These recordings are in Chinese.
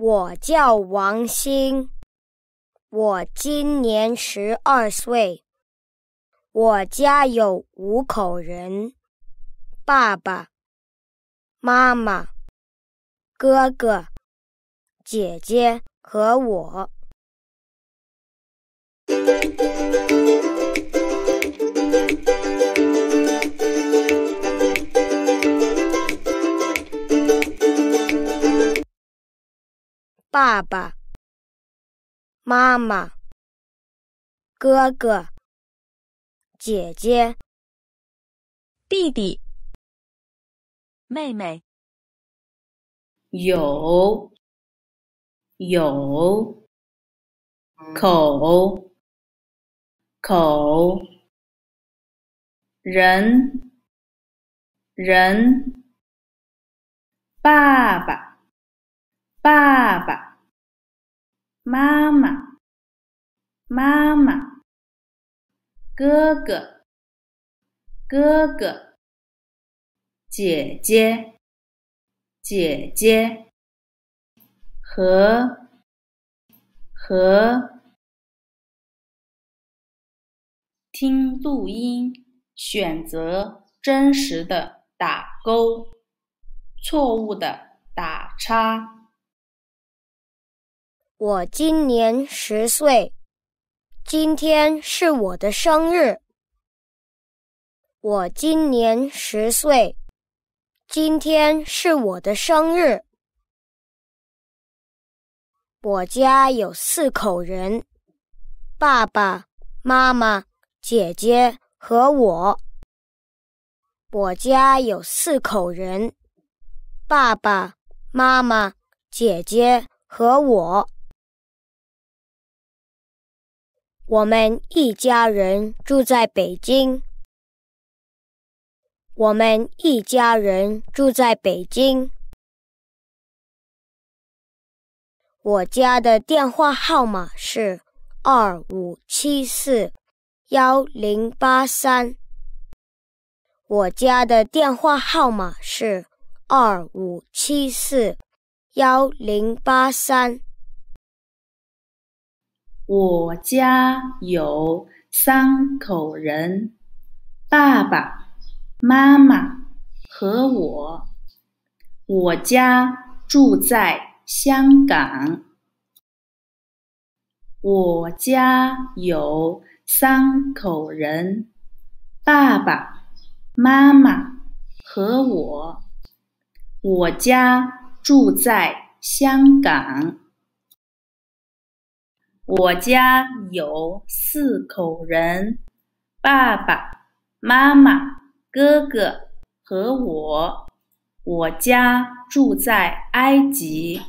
我叫王鑫，我今年十二岁。我家有五口人：爸爸妈妈、哥哥、姐姐和我。爸爸妈妈、哥哥、姐姐、弟弟、妹妹，有有口口人人爸爸。爸爸妈妈，妈妈，哥哥，哥哥，姐姐，姐姐，和和，听录音，选择真实的打勾，错误的打叉。我今年十岁，今天是我的生日。我今年十岁，今天是我的生日。我家有四口人：爸爸妈妈、姐姐和我。我家有四口人：爸爸妈妈、姐姐和我。我们一家人住在北京。我们一家人住在北京。我家的电话号码是二五七四幺零八三。我家的电话号码是二五七四幺零八三。我家有三口人：爸爸妈妈和我。我家住在香港。我家有三口人：爸爸妈妈和我。我家住在香港。我家有四口人：爸爸妈妈、哥哥和我。我家住在埃及。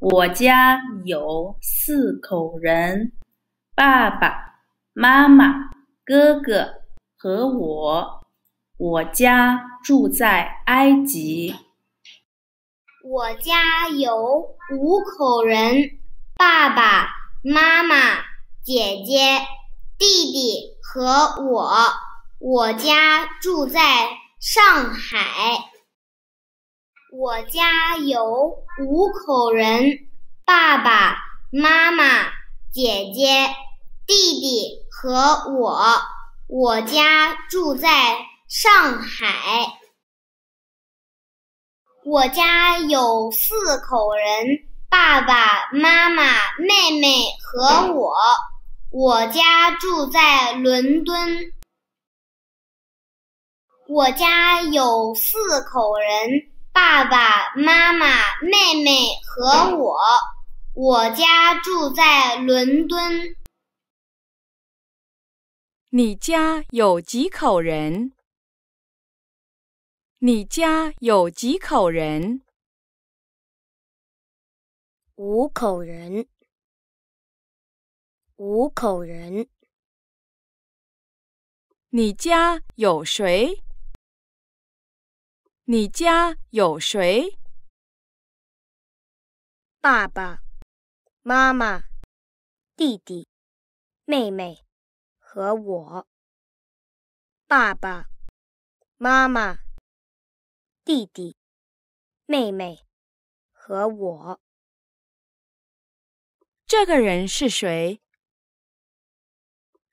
我家有四口人：爸爸妈妈、哥哥和我。我家住在埃及。我家有五口人：爸爸妈妈、姐姐、弟弟和我。我家住在上海。我家有五口人：爸爸妈妈、姐姐、弟弟和我。我家住在上海。我家有四口人：爸爸妈妈、妹妹和我。我家住在伦敦。我家有四口人：爸爸妈妈、妹妹和我。我家住在伦敦。你家有几口人？你家有几口人？五口人。五口人。你家有谁？你家有谁？爸爸妈妈、弟弟、妹妹和我。爸爸妈妈。弟弟、妹妹和我。这个人是谁？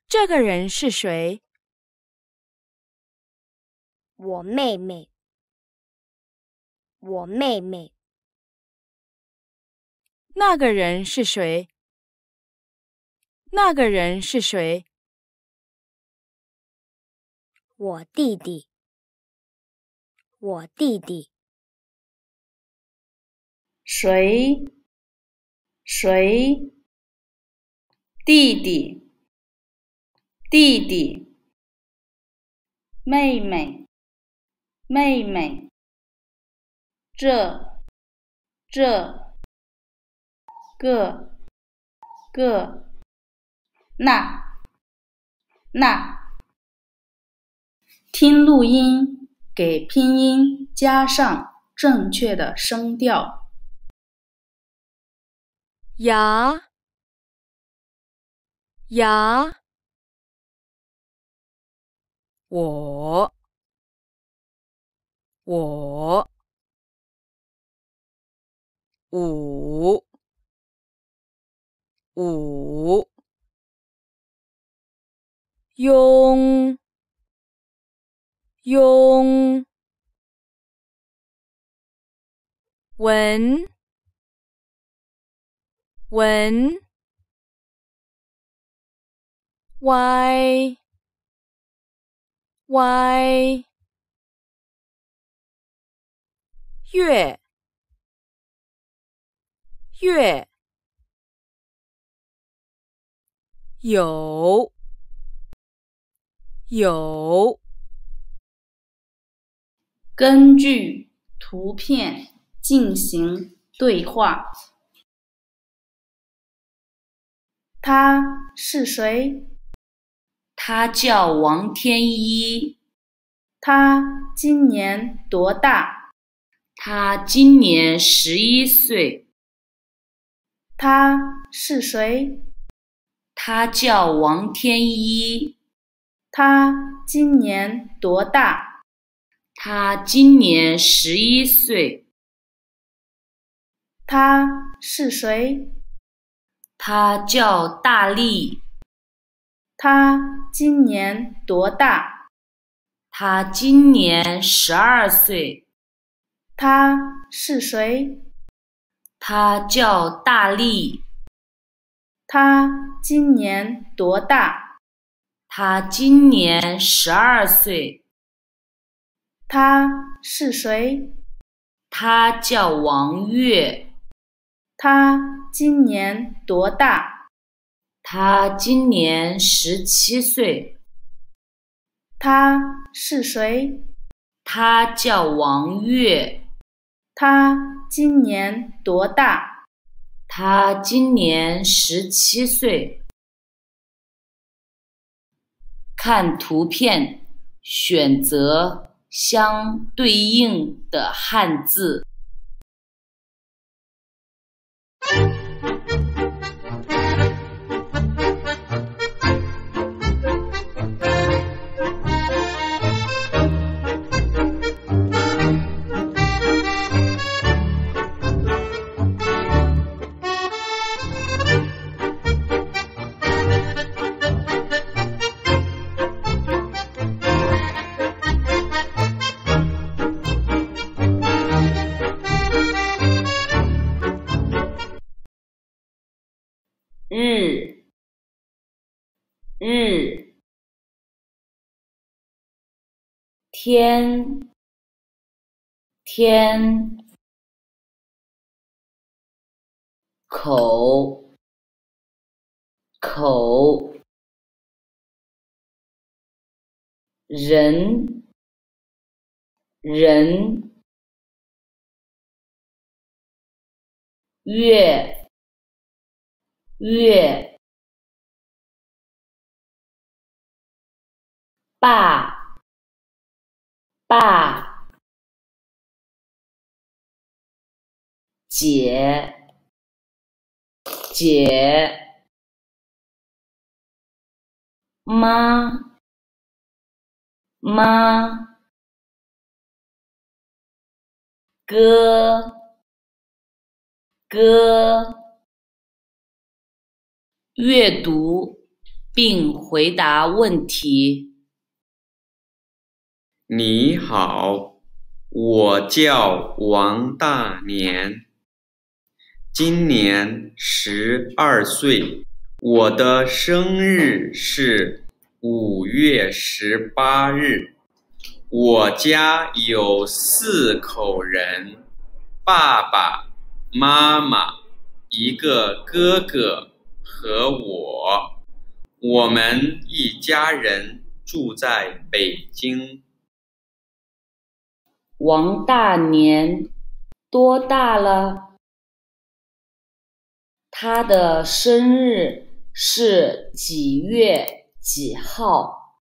这个人是谁？我妹妹。我妹妹。那个人是谁？那个人是谁？我弟弟。我弟弟。谁？谁？弟弟。弟弟。妹妹。妹妹。这。这。个。个。那。那。听录音，给拼音加上正确的声调。牙。牙。我。我。五。五。庸。庸。文。文。歪。歪。月。月。有。有。根据图片进行对话。他是谁？他叫王天一。他今年多大？他今年十一岁。他是谁？他叫王天一。他今年多大？他今年十一岁。他是谁？他叫大力。他今年多大？他今年十二岁。他是谁？他叫大力。他今年多大？他今年十二岁。他是谁？他叫王月。他今年多大？他今年十七岁。他是谁？他叫王月。他今年多大？他今年十七岁。看图片，选择相对应的汉字。天，天，口，口，人，人，月。月，爸，爸，姐，姐，妈，妈，哥，哥。阅读并回答问题。你好，我叫王大年，今年十二岁，我的生日是五月十八日。我家有四口人，爸爸妈妈，一个哥哥。和我，我们一家人住在北京。王大年多大了？他的生日是几月几号？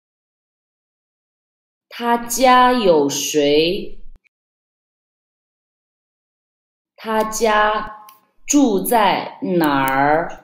他家有谁？他家住在哪儿？